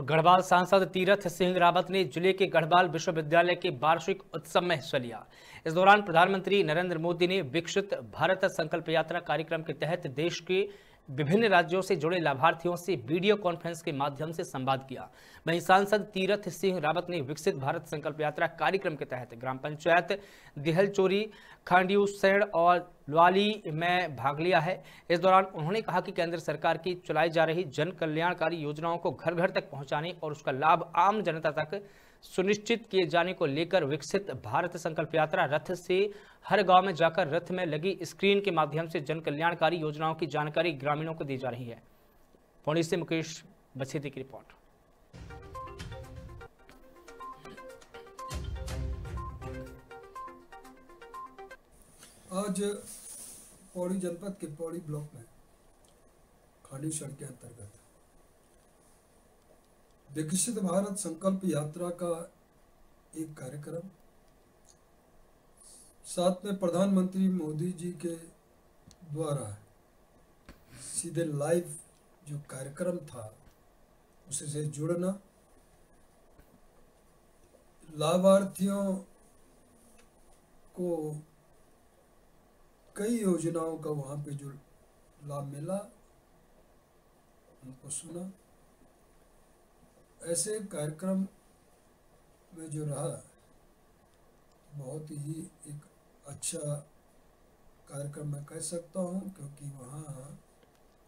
गढ़वाल सांसद तीरथ सिंह रावत ने ज़िले के गढ़वाल विश्वविद्यालय के वार्षिक उत्सव में हिस्सा लिया। इस दौरान प्रधानमंत्री नरेंद्र मोदी ने विकसित भारत संकल्प यात्रा कार्यक्रम के तहत देश के विभिन्न राज्यों से जुड़े लाभार्थियों से वीडियो कॉन्फ्रेंस के माध्यम से संवाद किया। वहीं सांसद तीरथ सिंह रावत ने विकसित भारत संकल्प यात्रा कार्यक्रम के तहत ग्राम पंचायत दिहल चोरी खांडियू सैण और लवाली में भाग लिया है। इस दौरान उन्होंने कहा कि केंद्र सरकार की चलाई जा रही जन कल्याणकारी योजनाओं को घर घर तक पहुँचाने और उसका लाभ आम जनता तक सुनिश्चित किए जाने को लेकर विकसित भारत संकल्प यात्रा रथ से हर गाँव में जाकर रथ में लगी स्क्रीन के माध्यम से जन कल्याणकारी योजनाओं की जानकारी ग्रामीणों को दी जा रही है। पौड़ी से मुकेश बछेती की रिपोर्ट। आज पौड़ी जनपद के पौड़ी ब्लॉक में खाड़ी सड़क के अंतर्गत। विकसित भारत संकल्प यात्रा का एक कार्यक्रम। साथ में प्रधानमंत्री मोदी जी के द्वारा सीधे लाइव जो कार्यक्रम था उससे जुड़ना। लाभार्थियों को कई योजनाओं का वहाँ पे जो लाभ मिला, उनको सुना। ऐसे कार्यक्रम में जो रहा, बहुत ही एक अच्छा कार्यक्रम मैं कह सकता हूँ, क्योंकि वहाँ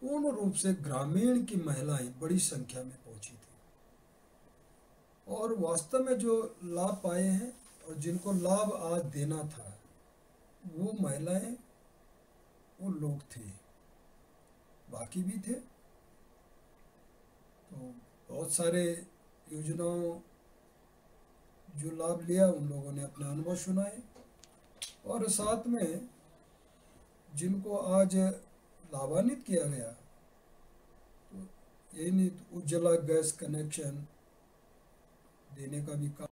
पूर्ण रूप से ग्रामीण की महिलाएँ बड़ी संख्या में पहुँची थी। और वास्तव में जो लाभ पाए हैं और जिनको लाभ आज देना था, वो महिलाएँ लोग थे। बाकी भी थे। तो बहुत सारे योजनाओं, जो लाभ लिया, उन लोगों ने अपने अनुभव सुनाए। और साथ में, जिनको आज लाभान्वित किया गया तो यही नहीं उज्ज्वला गैस कनेक्शन देने का भी काम